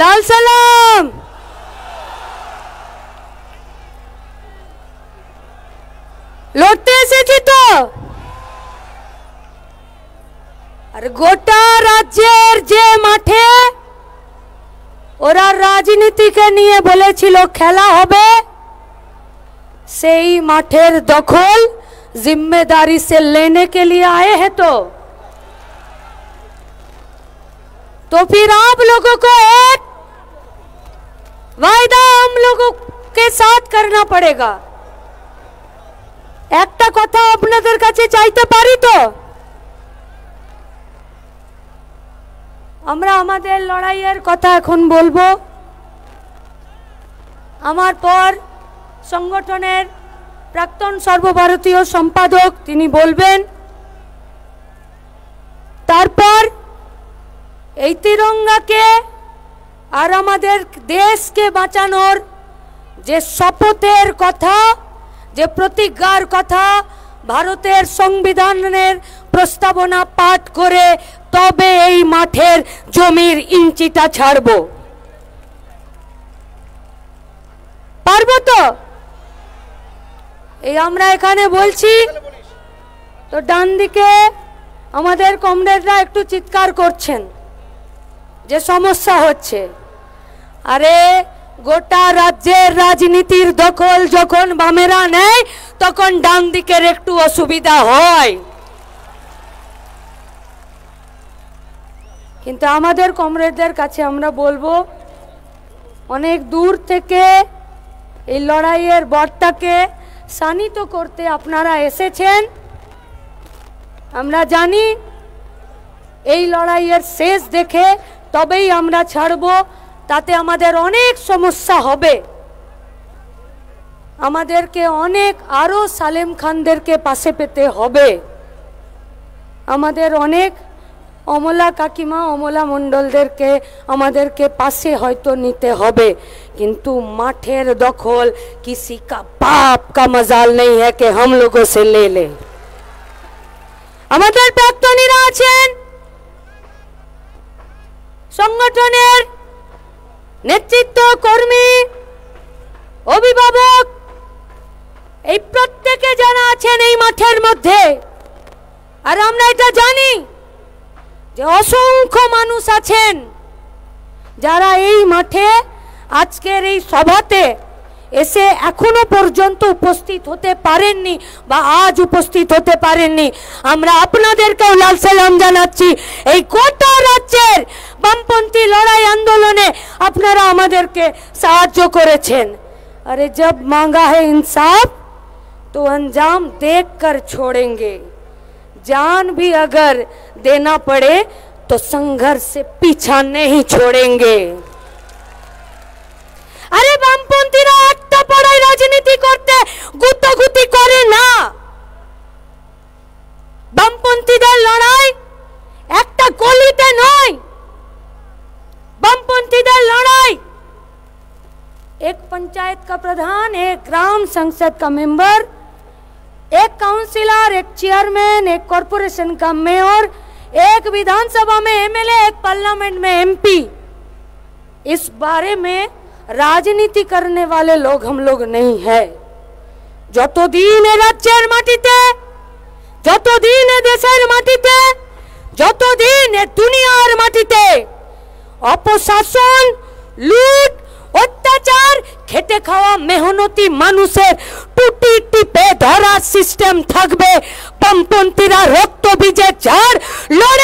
লাল সালাম লড়তে এসেছি তো আর গোটা রাজ্যের যে মাঠে ওরা রাজনীতিকে নিয়ে বলেছিল খেলা হবে সেই মাঠের দখল जिम्मेदारी से लेने के लिए आए हैं तो तो फिर आप लोगों को एक वायदा हम लोगों के साथ करना पड़ेगा একটা কথা আপনাদের কাছে চাইতে পারি তো আমরা আমাদের লড়াইয়ের কথা এখন বলবো আমার পর সংগঠনের প্রাক্তন সর্বভারতীয় সম্পাদক তিনি বলবেন তারপর এই তিরঙ্গাকে আর আমাদের দেশকে বাঁচানোর যে শপথের কথা, যে প্রতিজ্ঞার কথা ভারতের সংবিধানের প্রস্তাবনা পাঠ করে তবে এই মাঠের জমির ইঞ্চিটা ছাড়ব। পারব তো? এই আমরা এখানে বলছি, তো ডান দিকে আমাদের কমরেডরা একটু চিৎকার করছেন। যে সমস্যা হচ্ছে। আরে গোটা রাজ্যের রাজনীতির দখল যখন বামেরা নেয়, তখন ডান দিকের একটু অসুবিধা হয়। কিন্তু আমাদের কমরেডদের কাছে আমরা বলব, অনেক দূর থেকে এই লড়াইয়ের বরটাকে শানিত করতে আপনারা এসেছেন। আমরা জানি এই লড়াইয়ের শেষ দেখে তবেই আমরা ছাড়ব, তাতে আমাদের অনেক সমস্যা হবে। আমাদেরকে অনেক আরও সালেম খানদেরকে পাশে পেতে হবে। আমাদের অনেক অমলা কাকিমা, অমলা মণ্ডলদেরকে আমাদেরকে পাশে হয়তো নিতে হবে। কিন্তু মাঠের দখল কিসি কা বাপ কা মজাল নেই হ্যাঁ কে সে লে লে। আমাদের প্রাক্তনীরা আছেন। সংগঠনের নেতৃত্ব কর্মী, অভিভাবক, এই প্রত্যেকে যারা আছেন এই মাঠের মধ্যে, আর আমরা এটা জানি যে অসংখ্য মানুষ আছেন যারা এই মাঠে আজকের এই সভাতে এসে এখনো পর্যন্ত উপস্থিত হতে পারেননি বা আজ উপস্থিত হতে পারেননি আমরা আপনাদেরকেও লাল সালাম জানাচ্ছি এই গোটা রাজ্যের বামপন্থী লড়াই আন্দোলনে আপনারা আমাদেরকে সাহায্য করেছেন अरे जब मांगा है इंसाफ तो अंजाम देख कर छोड़ेंगे जान भी अगर देना पड़े तो संघर्ष से पीछा नहीं छोड़ेंगे আরে বামপন্থীরা একটা পাড়ায় রাজনীতি করতে গুতাগুতি করে না বামপন্থীদের লড়াই একটা গলিতে নয় বামপন্থীদের লড়াই एक पंचायत का प्रधान एक ग्राम संसद का मेंबर एक काउंसिलर एक चेयरमैन एक कॉरपोरेशन का मेयर एक विधानसभा में एमएलए एक पार्लियामेंट में एमपी इस बारे में রাজনীতি करने वाले लोग हम लोग नहीं है যতদিন এ রাজ্যের মাটিতে যতদিন এ দেশের মাটিতে যতদিন এ দুনিয়ার মাটিতে অপশাসন লুট অত্যাচার খেটে খাওয়া মেহনতি মানুষের টুটি টিপে ধরা সিস্টেম থাকবে বামপন্থীরা রক্ত বীজে ঝাড় লড়ে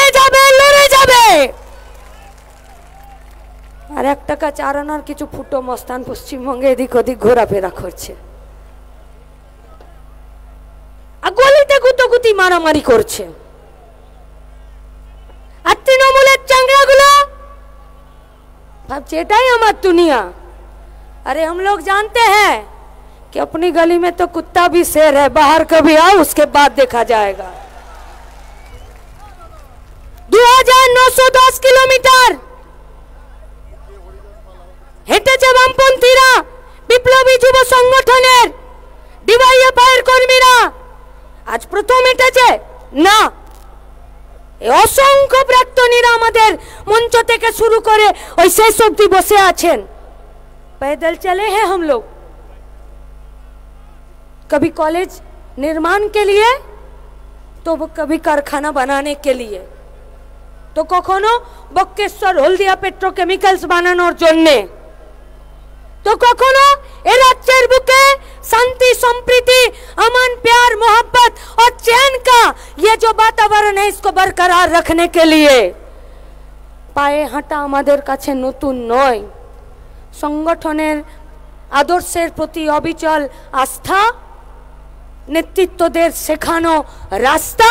যাবে লড়ে টাকা চার আনার কিছু ফুটো মস্তান পশ্চিমবঙ্গে এদিক ওদিক ঘোরাফেরা করছে আর গলিতে গুতোগুতি মারামারি করছে আর তৃণমূলের চাংড়াগুলো ভাবছে এটাই আমার দুনিয়া अरे हम लोग जानते हैं कि अपनी गली में तो कुत्ता भी शेर है बाहर कभी आओ उसके बाद देखा जाएगा 2910 কিলোমিটার সংগঠনের ডিওয়াইএফআই এর কর্মীরা আজ প্রথম হেঁটেছে না এই অসংখ্য প্রাক্তনীরা আমাদের মঞ্চ থেকে শুরু করে ওই শেষ অব্দি বসে আছেন पैदल चले हैं हम लोग कभी कॉलेज निर्माण के लिए तो वो कभी कारखाना बनाने के लिए তো কখনো বক্কেশ্বর হলদিয়া পেট্রোকেমিক্যালস বানানোর জন্যে तो कखनो ए राज्य बुके शांति संप्रीति अमन प्यार मोहब्बत और चैन का ये जो वातावरण है इसको बरकरार रखने के लिए পায়ে হাঁটা আমাদের কাছে নতুন নয় সংগঠনের আদর্শের প্রতি অবিচল আস্থা নেতৃত্বদের শেখানো রাস্তা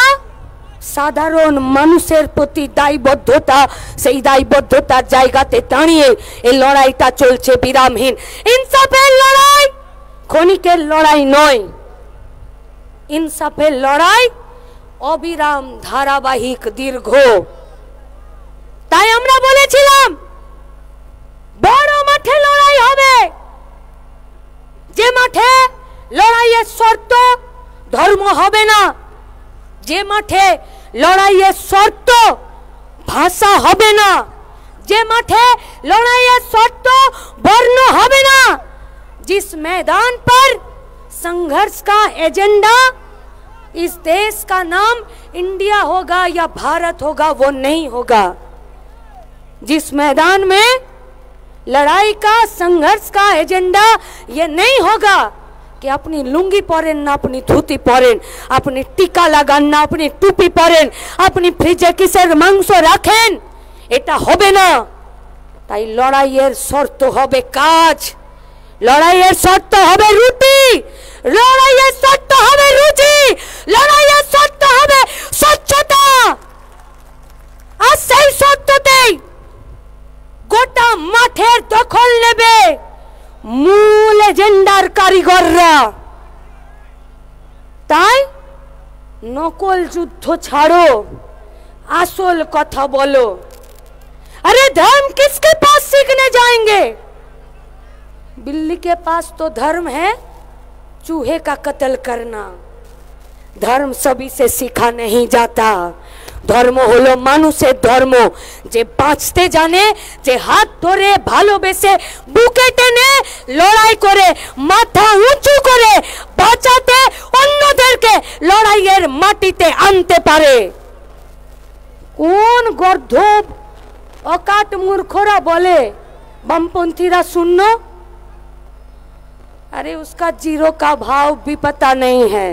সাধারণ মানুষের প্রতি দায়বদ্ধতা, সেই দায়বদ্ধতার জায়গাতে দাঁড়িয়ে এই লড়াইটা চলছে বিরামহীন। ইনসাফের লড়াই ক্ষণিকের লড়াই নয়। ইনসাফের লড়াই অবিরাম ধারাবাহিক দীর্ঘ। তাই আমরা বলেছিলাম, বড় মাঠে লড়াই হবে। যে মাঠে লড়াইয়ের শর্ত ধর্ম হবে না, যে মাঠে লড়াইয়ের शर्त, भाषा হবে না যে মাঠে लड़ाई শর্ত বর্ণ হবে না जिस मैदान पर संघर्ष का एजेंडा, इस देश का नाम इंडिया होगा या भारत होगा, वो नहीं होगा। जिस मैदान में लड़ाई का, संघर्ष का एजेंडा, ये नहीं होगा। কি আপনি লুঙ্গি পরেন না, আপনি ধুতি পরেন, আপনি টিকা লাগান না, আপনি টুপি পরেন, আপনি ফ্রিজে কিসের মাংস রাখেন, এটা হবে না। তাই লড়াইয়ের শর্ত হবে কাজ, লড়াইয়ের শর্ত হবে রুটি, লড়াইয়ের শর্ত হবে রুচি লড়াইয়ের শর্ত হবে স্বচ্ছতা। আর সেই শর্ততেই গোটা মাঠের দখল নেবে। মূল এজেন্ডার কারিগররা তাই নকল যুদ্ধ ছাড়ো আসল কথা বলো अरे धर्म किसके पास सीखने जाएंगे बिल्ली के पास तो धर्म है चूहे का कत्ल करना ধর্ম সবই সে শিখা नहीं जाता ধর্ম হলো মানুষের ধর্ম যে বাঁচতে জানে যে হাত ধরে ভালোবেসে বুকে টেনে লড়াই করে মাথা উঁচু করে বাঁচাতে অন্যদেরকে লড়াইয়ের মাটিতে আনতে পারে কোন গর্ধব অকাট মূর্খরা বলে বামপন্থীরা শূন্য अरे उसका जीरो का भाव भी पता नहीं है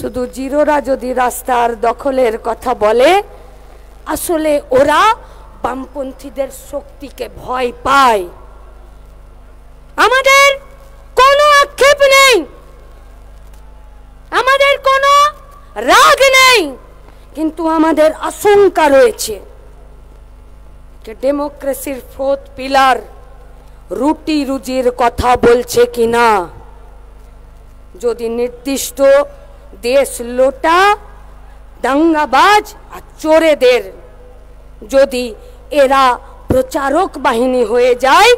শুধু জিরোরা যদি রাস্তার দখলের কথা বলে, আসলে ওরা বামপন্থীদের শক্তিকে ভয় পায়। আমাদের কোনো আক্ষেপ নেই। আমাদের কোনো রাগ নেই। কিন্তু আমাদের আশঙ্কা রয়েছে। ডেমোক্রেসির ফোর্থ পিলার রুটি রুজির কথা বলছে কিনা? যদি নির্দিষ্ট দেশ লোটা, দাঙ্গাবাজ আর চোরেদের। যদি এরা প্রচারক বাহিনী হয়ে যায়,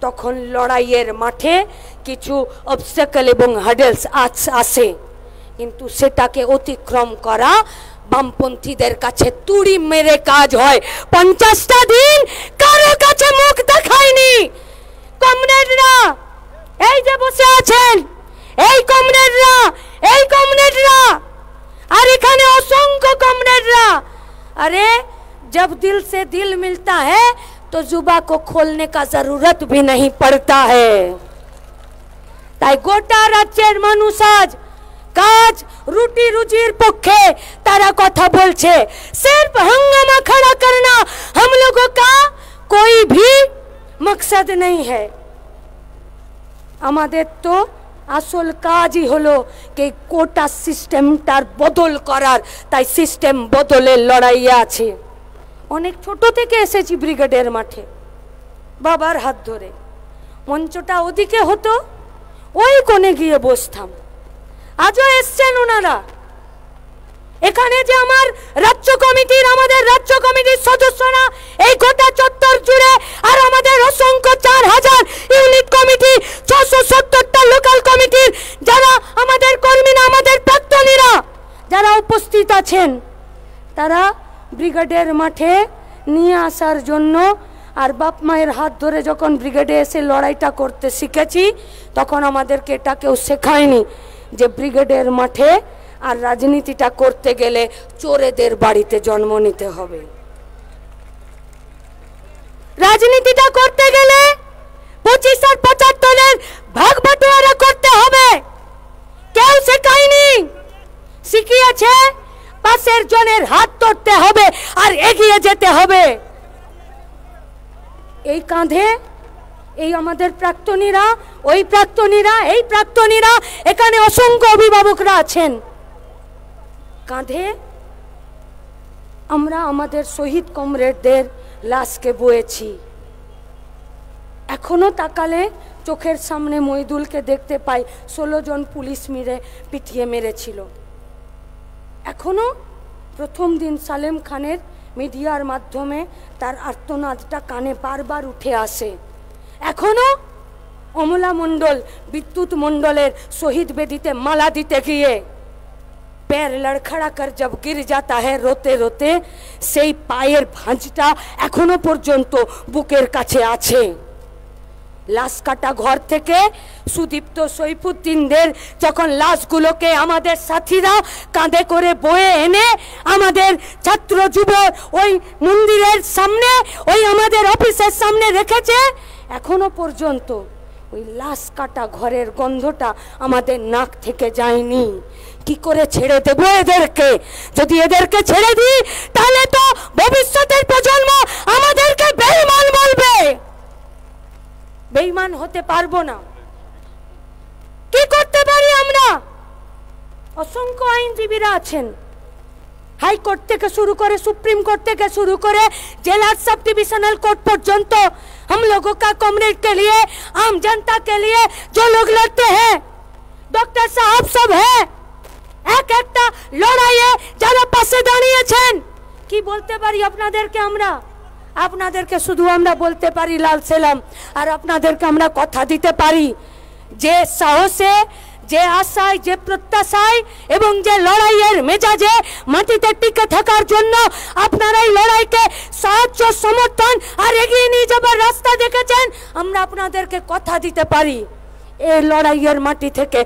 তখন লড়াইয়ের মাঠে কিছু অবস্টাকল এবং হাডেলস আসে। কিন্তু সেটাকে অতিক্রম করা বামপন্থীদের কাছে তুড়ি মেরে কাজ হয়। পঞ্চাশটা দিন কারও কাছে মুখ দেখায়নি। কমরেডরা, এই যে বসে আছেন, এই কমরেডরা এই কমরেডরা আর এখানে অসংখ্য কমরেডরা अरे जब दिल से दिल मिलता है तो जुबा को खोलने का जरूरत भी नहीं पड़ता है তাই গোটা রাজ্যের মানুষ আজ কাজ রুটি রুজির পক্ষে তারা কথা বলছে सिर्फ हंगामा खड़ा करना हम लोगों का कोई भी मकसद नहीं है আমাদের তো আসল কাজই হলো কে কোটা সিস্টেমটার বদল করার। তাই সিস্টেম বদলের লড়াই আছে। অনেক ছোট থেকে এসেছি ব্রিগেডের মাঠে। বাবার হাত ধরে। মঞ্চটা ওদিকে হতো। ওই কোণে গিয়ে বসতাম। আজও এসছেন ওনারা। এখানে যে আমার রাজ্য কমিটির, আমাদের রাজ্য কমিটির সদস্যরা, এই গোটা চত্বর জুড়ে আর আমাদের অসংখ্য চার হাজার ইউনিট কমিটি, ছশো সত্তরটা লোকাল কমিটির, যারা আমাদের কর্মীরা আমাদের প্রাক্তনীরা, যারা উপস্থিত আছেন, তারা ব্রিগেডের মাঠে নিয়ে আসার জন্য আর বাপ মায়ের হাত ধরে যখন ব্রিগেডে এসে লড়াইটা করতে শিখেছি, তখন আমাদেরকে এটা কেউ শেখায়নি যে ব্রিগেডের মাঠে আর রাজনীতিটা করতে গেলে চোরেদের বাড়িতে জন্ম নিতে হবে। রাজনীতিটা করতে গেলে পঁচিশ আর পঁচাত্তরের ভাগ বাটোয়ারা করতে হবে। কেউ শেখায়নি। শিখিয়েছে, পাশের জনের হাত ধরতে হবে আর এগিয়ে যেতে হবে। এই কাঁধে এই আমাদের প্রাক্তনীরা, ওই প্রাক্তনীরা, এই প্রাক্তনীরা, এখানে অসংখ্য অভিভাবকরা আছেন। কাঁধে আমরা আমাদের শহীদ কমরেডদের লাশকে বয়েছি। এখনও তাকালে চোখের সামনে মইদুলকে দেখতে পাই, ষোলো জন পুলিশ মিলে পিটিয়ে মেরেছিল। এখনও প্রথম দিন সালেম খানের মিডিয়ার মাধ্যমে তার আর্তনাদটা কানে বারবার উঠে আসে। এখনও অমলা মণ্ডল, বিদ্যুৎ মণ্ডলের শহীদ বেদিতে মালা দিতে গিয়ে पैर लड़खड़ा कर जब गिर जाता है রোতে রোতে সেই পায়ের ভাঁজটা এখনো পর্যন্ত বুকের কাছে আছে লাশ কাটা ঘর থেকে সুদীপ্ত সৈফুদ্দিনদের যখন লাশগুলোকে আমাদের সাথীরা কাঁধে করে বয়ে এনে আমাদের ছাত্র যুব ওই মন্দিরের সামনে ওই আমাদের অফিসের সামনে রেখেছে এখনো পর্যন্ত ওই লাশ কাটা ঘরের গন্ধটা আমাদের নাক থেকে যায়নি কি করে ছেড়ে দেবো এদেরকে যদি এদেরকে ছেড়ে দিই তাহলে তো ভবিষ্যতের প্রজন্ম আমাদেরকে বেইমান বলবে বেইমান হতে পারবো না কি করতে পারি আমরা অসংখ্য আইনজীবীরা আছেন হাইকোর্ট থেকে শুরু করে सुप्रीम कोर्ट থেকে শুরু করে জেলার सब डिविजनल कोर्ट পর্যন্ত हम लोगों का कॉमरेड के लिए आम जनता के लिए जो लोग लड़ते हैं डॉक्टर साहब सब है এক একটা লড়াইয়ে যারা পাশে দাঁড়িয়েছেন। কি বলতে পারি আপনাদেরকে আমরা? আপনাদেরকে শুধু আমরা বলতে পারি, লাল সেলাম। আর আপনাদেরকে আমরা কথা দিতে পারি, যে সাহসে, যে আশায়, যে প্রত্যাশায় এবং যে লড়াইয়ের মেজাজে মাটিতে টিকে থাকার জন্য আপনারা এই লড়াইকে সাহায্য, সমর্থন আর এগিয়ে নিয়ে যাবার রাস্তা দেখেছেন। আমরা আপনাদেরকে কথা দিতে পারি এই লড়াইয়ের মাটি থেকে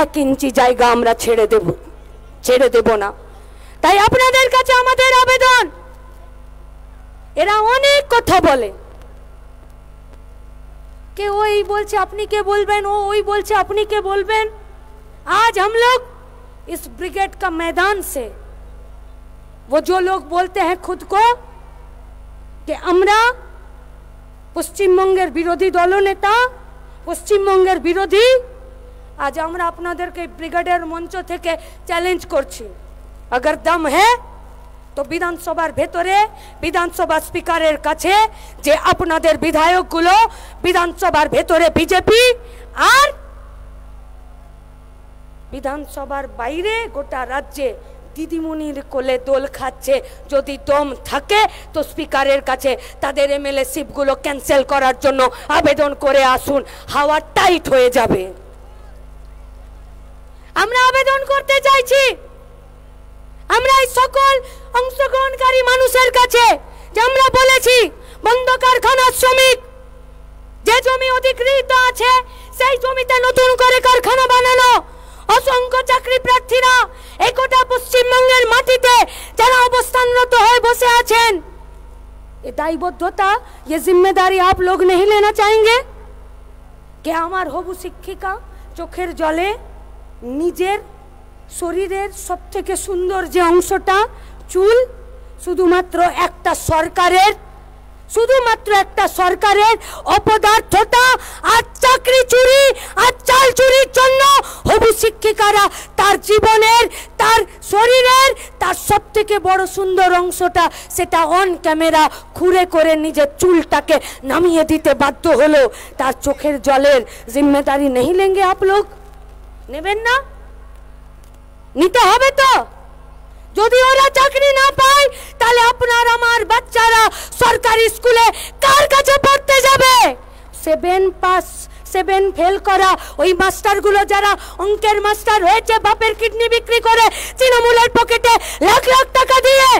এক ইঞ্চি জায়গা আমরা ছেড়ে দেব। ছেড়ে দেব না তাই আপনাদের কাছে আমাদের আবেদন এরা অনেক কথা বলে কে ওই বলছে আপনি কে বলবেন ও ওই বলছে আপনি কে বলবেন आज हम लोग इस ब्रिगेड का मैदान से वो जो लोग बोलते हैं खुद को कि আমরা পশ্চিমবঙ্গের বিরোধী দলনেতা পশ্চিমবঙ্গের বিরোধী আজ আমরা আপনাদেরকে ব্রিগেডের মঞ্চ থেকে চ্যালেঞ্জ করছি। আগর দম হ্যাঁ তো বিধানসভার ভেতরে, বিধানসভা স্পিকারের কাছে যে আপনাদের বিধায়কগুলো, বিধানসভার ভেতরে বিজেপি আর বিধানসভার বাইরে গোটা রাজ্যে দিদিমণির কোলে দোল খাচ্ছে। যদি দম থাকে, তো স্পিকারের কাছে তাদের এমএলএ শিপগুলো ক্যান্সেল করার জন্য আবেদন করে আসুন। হাওয়া টাইট হয়ে যাবে। আমরা আবেদন করতে চাইছি আমরা এই সকল অংশগ্রহণকারী মানুষের কাছে যে আমরা বলেছি বন্ধ কারখানার শ্রমিক যে জমি অধিকৃত আছে সেই জমিতে নতুন করে কারখানা বানানো অসংখ্য চাকরি প্রার্থীরা এই গোটা পশ্চিমবঙ্গের মাটিতে যারা অবস্থানরত হয়ে বসে আছেন ये दायबद्धता ये जिम्मेदारी आप लोग नहीं लेना चाहेंगे কে আমার হবু শিক্ষিকা চোখের জলে নিজের শরীরের সব থেকে সুন্দর যে অংশটা, চুল, শুধুমাত্র একটা সরকারের, শুধুমাত্র একটা সরকারের অপদার্থতা আর চাকরি চুরি আর চাল চুরির জন্য হবু শিক্ষিকারা তার জীবনের, তার শরীরের, তার সব থেকে বড় সুন্দর অংশটা সেটা অন ক্যামেরা খুঁড়ে করে নিজের চুলটাকে নামিয়ে দিতে বাধ্য হলো। তার চোখের জলের জিম্মেদারি নেই লেঙ্গে আপ লোক। নেবেন না? নিতে হবে তো। যদি ওরা চাকরি না পায়, তাহলে আপনার আমার বাচ্চারা সরকারি স্কুলে কার কাছে পড়তে যাবে? সেভেন পাস সেভেন ফেল করা, ওই মাস্টারগুলো যারা অঙ্কের মাস্টার হয়েছে, বাপের কিডনি বিক্রি করে তৃণমূলের পকেটে লাখ লাখ টাকা দিয়ে।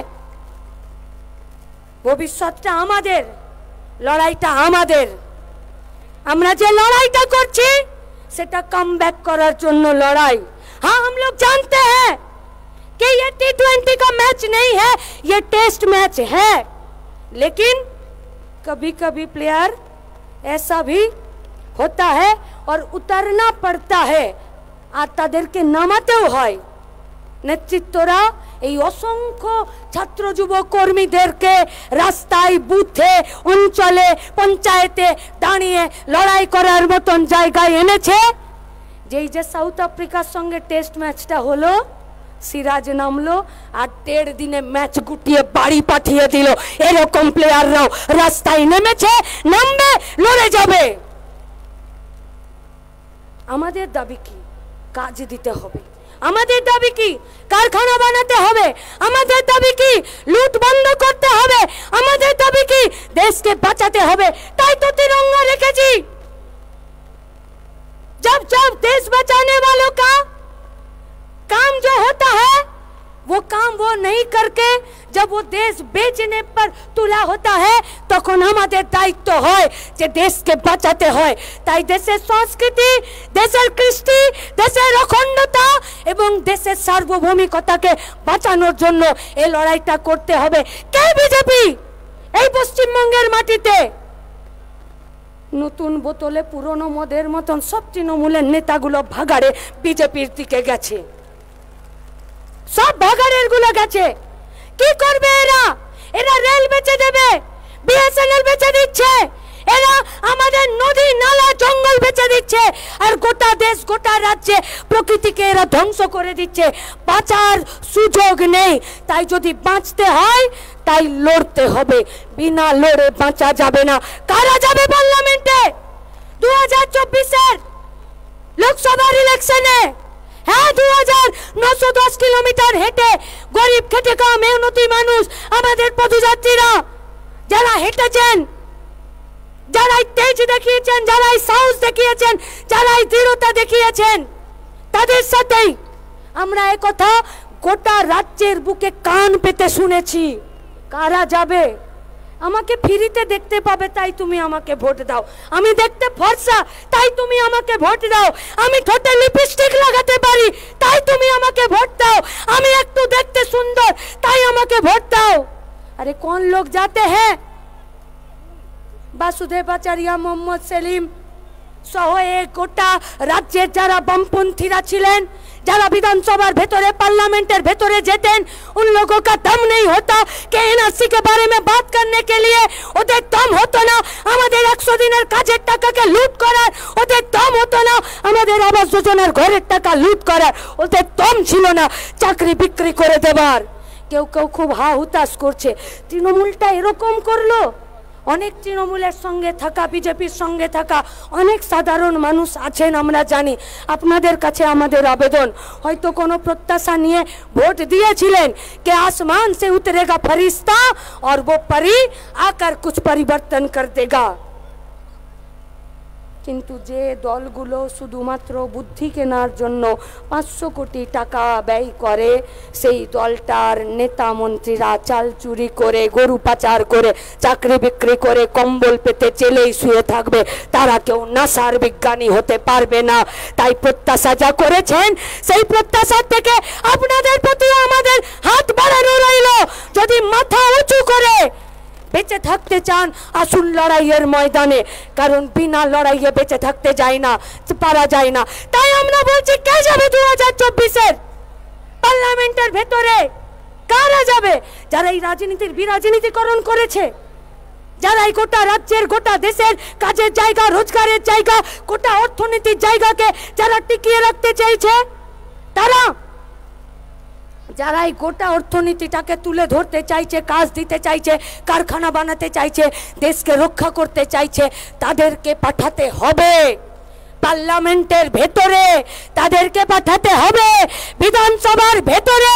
ভবিষ্যৎটা আমাদের, লড়াইটা আমাদের। আমরা যে লড়াইটা করছি সেটা কাম করার জন্য लड़ाई हाँ हम लोग जानते हैं कि ये टी ट्वेंटी का मैच नहीं है ये टेस्ट मैच है लेकिन कभी कभी प्लेयर ऐसा भी होता है और उतरना पड़ता है আর তাদেরকে নামাতেও হয় নেতৃত্বরা এই অসংখ্য ছাত্র যুব কর্মীদেরকে রাস্তায় বুথে, অঞ্চলে, পঞ্চায়েতে দাঁড়িয়ে লড়াই করার মতন জায়গায় এনেছে। যেই যে সাউথ আফ্রিকার সঙ্গে টেস্ট ম্যাচটা হলো, সিরাজ নামলো আর দেড় দিনে ম্যাচ গুটিয়ে বাড়ি পাঠিয়ে দিল। এরকম প্লেয়াররাও রাস্তায় নেমেছে, নামবে, লড়ে যাবে। আমাদের দাবি কি? কাজ দিতে হবে। আমাদের দাবি কি কারখানা বানাতে হবে আমাদের দাবি কি লুট বন্ধ করতে হবে আমাদের দাবি কি দেশকে বাঁচাতে হবে তাই তো তিরঙ্গা রেখেছি जब जब देश बचाने वालों का काम जो होता है वो काम वो नहीं करके जब वो देश बेचने पर तुला होता है তখন আমাদের দায়িত্ব হয় যে দেশকে বাঁচাতে হয় তাই দেশের সংস্কৃতি দেশের কৃষ্টি দেশের অখণ্ডতা এবং দেশের সার্বভৌমিকতাকে বাঁচানোর জন্য এই লড়াইটা করতে হবে কে বিজেপি এই পশ্চিমবঙ্গের মাটিতে নতুন বোতলে পুরনো মদের মতন সব তৃণমূলের নেতাগুলো ভাগাড়ে বিজেপির দিকে গেছে সব ভাগাড়ের গুলো গেছে কি করবে এরা? এরা রেল বেচে দেবে বিএসএনএল বেচে দিচ্ছে, এরা আমাদের নদী, নালা, জঙ্গল বেচে দিচ্ছে, আর গোটা দেশ, গোটা রাজ্যে প্রকৃতিকে এরা ধ্বংস করে দিচ্ছে। বাঁচার সুযোগ নেই, তাই যদি বাঁচতে হয়, তাই লড়তে হবে। বিনা লড়ে বাঁচা যাবে না। কারা যাবে পার্লামেন্টে? দু হাজার চব্বিশের লোকসভার ইলেকশনে হ্যাঁ দু হাজার নশো দশ কিলোমিটার হেঁটে গরিব খেটে খাওয়া মেহনতি মানুষ আমাদের পথযাত্রীরা যারা হেঁটেছেন, যারাই তেজ দেখিয়েছেন, যারাই সাহস দেখিয়েছেন, যারাই দৃঢ়তা দেখিয়েছেন, তাদের সাথেই আমরা কথা গোটা রাজ্যের বুকে কান পেতে শুনেছি। কারা যাবে? আমাকে ফ্রিতে দেখতে পাবে, তাই তুমি আমাকে ভোট দাও। আমি দেখতে ফর্সা, তাই তুমি আমাকে ভোট দাও। আমি ঠোঁটে লিপস্টিক লাগাতে পারি, তাই তুমি আমাকে ভোট দাও। আমি একটু দেখতে সুন্দর, তাই আমাকে ভোট দাও। আরে কোন লোক যাতে হ্যাঁ? বাসুদেব আচার্য মোহাম্মদ সেলিম সহ এ গোটা রাজ্যের যারা বামপন্থীরা ছিলেন যারা विधानसभा ভেতরে पार्लियामेंटर ভেতরে যেতেন उन लोगों का दम नहीं होता कि एनआरसी के बारे में बात करने के लिए ওদের দম হতো না আমাদের একশো দিনের কাজের টাকাকে লুট করার ওদের দম হতো না আমাদের আবাস যোজনার ঘরের টাকা লুট করার ওদের দম ছিল না চাকরি বিক্রি করে দেবার কেউ কেউ খুব হা হুতাশ করছে তৃণমূলটা এরকম করলো অনেক তৃণমূলের সঙ্গে থাকা বিজেপির সঙ্গে থাকা অনেক সাধারণ মানুষ আছেন আমরা জানি আপনাদের কাছে আমাদের আবেদন হয়তো কোনো প্রত্যাশা নিয়ে ভোট দিয়েছিলেন কে আসমান সে উতরেগা ফরিস্তা और वो परी आकर कुछ परिवर्तन कर देगा কিন্তু যে দলগুলো শুধুমাত্র বুদ্ধি কেনার জন্য পাঁচশো কোটি টাকা ব্যয় করে, সেই দলটার নেতা মন্ত্রীরা চাল চুরি করে, গরু পাচার করে, চাকরি বিক্রি করে কম্বল পেতে চেলেই শুয়ে থাকবে। তারা কেউ নাসার বিজ্ঞানী হতে পারবে না। তাই প্রত্যাশা যা করেছেন, সেই প্রত্যাশার থেকে আপনাদের প্রতিও আমাদের হাত বাড়ানো রইল। যদি মাথা উঁচু করে বেঁচে থাকতে চান, আসুন লড়াইয়ের ময়দানে। কারণ বিনা লড়াইয়ে বেঁচে থাকতে যায় না, পারা যায় না। তাই আমরা বলছি, কে যাবে দু হাজার চব্বিশের? পার্লামেন্টের ভেতরে। কারা যাবে? যারা এই রাজনীতির বিরাজনীতিকরণ করেছে যারা এই গোটা রাজ্যের, গোটা দেশের কাজের জায়গা, রোজগারের জায়গা, গোটা অর্থনীতির জায়গাকে যারা টিকিয়ে রাখতে চাইছে, তারা যারা এই গোটা অর্থনীতিটাকে তুলে ধরতে চাইছে, কাজ দিতে চাইছে, কারখানা বানাতে চাইছে, দেশকে রক্ষা করতে চাইছে, তাদেরকে পাঠাতে হবে। পার্লামেন্টের ভেতরে তাদেরকে পাঠাতে হবে। বিধানসভার ভেতরে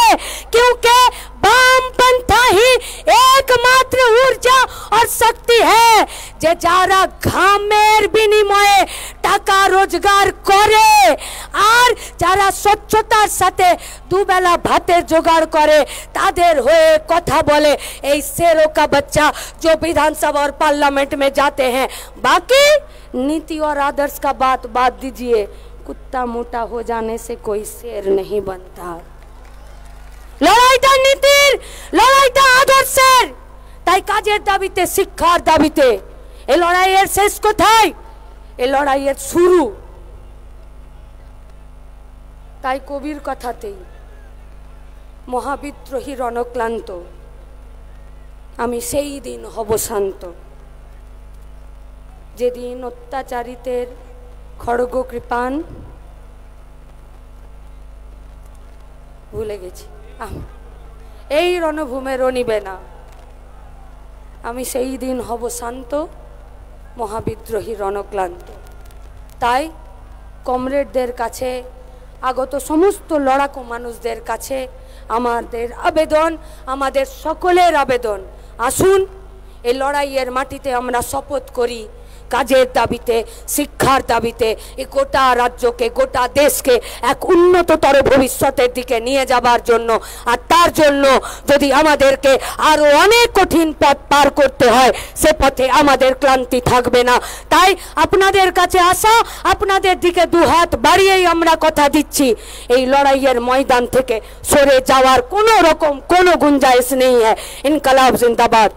কেউ কে वामपंथा ही एकमात्र ऊर्जा और शक्ति है যে যারা ঘামের বিনিময়ে টাকা রোজগার করে আর যারা স্বচ্ছতার সাথে দুবেলা ভাতের জোগাড় করে তাদের হয়ে কথা বলে এই शेरों का बच्चा जो विधानसभा और पार्लियामेंट में जाते हैं बाकी नीति और आदर्श का बात बात दीजिए कुत्ता मोटा हो जाने से कोई शेर नहीं बनता লড়াইটা নীতির লড়াইটা আদর্শের। তাই কাজের দাবিতে শিক্ষার দাবিতে এ লড়াইয়ের শেষ কোথায়? এ লড়াইয়ের শুরু। তাই কবির কথাতেই মহাবিদ্রোহী রণক্লান্ত আমি সেই দিন হব শান্ত। যেদিন অত্যাচারিতের খড়গ কৃপান ভুলে গেছি। আহ, এই রণভূমে রণিবে না। আমি সেই দিন হব শান্ত, মহাবিদ্রোহী, রণক্লান্ত। তাই কমরেডদের কাছে, আগত সমস্ত লড়াকু মানুষদের কাছে আমাদের আবেদন, আমাদের সকলের আবেদন। আসুন এই লড়াইয়ের মাটিতে আমরা শপথ করি। কাজের দাবিতে, শিক্ষার দাবিতে এই গোটা রাজ্যকে, গোটা দেশকে এক উন্নততর ভবিষ্যতের দিকে নিয়ে যাবার জন্য। আর তার জন্য যদি আমাদেরকে আরও অনেক কঠিন পথ পার করতে হয়, সে পথে আমাদের ক্লান্তি থাকবে না। তাই আপনাদের কাছে আসা, আপনাদের দিকে দুহাত বাড়িয়েই আমরা কথা দিচ্ছি। এই লড়াইয়ের ময়দান থেকে সরে যাওয়ার কোনো রকম কোনো গুঞ্জাইশ নেই। হ্যাঁ ইনকলাব জিন্দাবাদ।